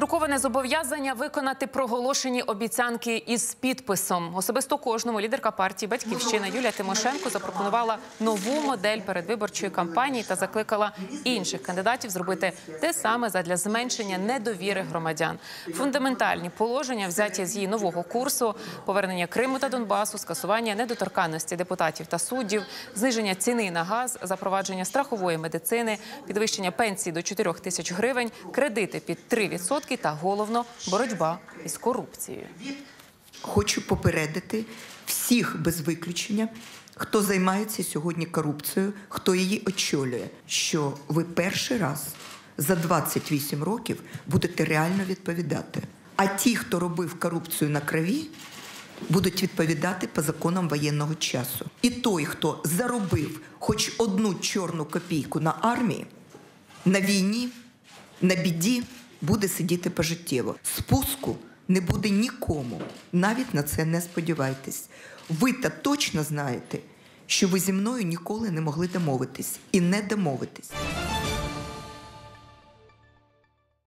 Друковане зобов'язання виконати проголошені обіцянки із підписом. Особисто кожному лідерка партії Батьківщина Юлія Тимошенко запропонувала нову модель передвиборчої кампанії та закликала інших кандидатів зробити те саме задля зменшення недовіри громадян. Фундаментальні положення взяті з її нового курсу: повернення Криму та Донбасу, скасування недоторканності депутатів та суддів, зниження ціни на газ, запровадження страхової медицини, підвищення пенсії до 4 тисяч гривень, кредити під 3% та головно боротьба із корупцією. Хочу попередити всіх без виключення, хто займається сьогодні корупцією, хто її очолює, що ви перший раз за 28 років будете реально відповідати. А ті, хто робив корупцію на крові, будуть відповідати по законам воєнного часу. І той, хто заробив хоч одну чорну копійку на армії, на війні, на біді, буде сидіти пожиттєво. Спуску не буде нікому. Навіть на це не сподівайтесь. Ви та точно знаєте, що ви зі мною ніколи не могли домовитись і не домовитись.